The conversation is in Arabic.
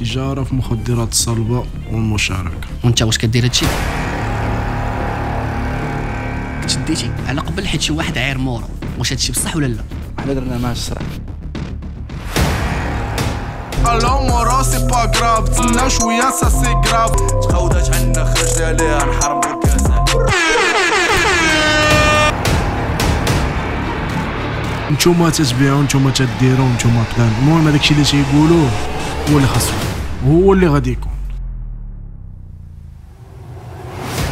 التجارة في المخدرات الصلبة والمشاركة. وانت واش كدير هادشي؟ كنت ديتي على قبل حيت شي واحد عاير مورا. واش هادشي بصح ولا لا؟ حنا درنا معاه الصراع الهم راسي با كراف تسنى شوية سا سي كراف تخوضت عنا خرجت عليها نحرم الكاسة. نتوما تتبيعوا نتوما تديروا نتوما بلان المهم هذاك الشيء اللي تيقولوه هو اللي خاصو. هو اللي غادي يكون.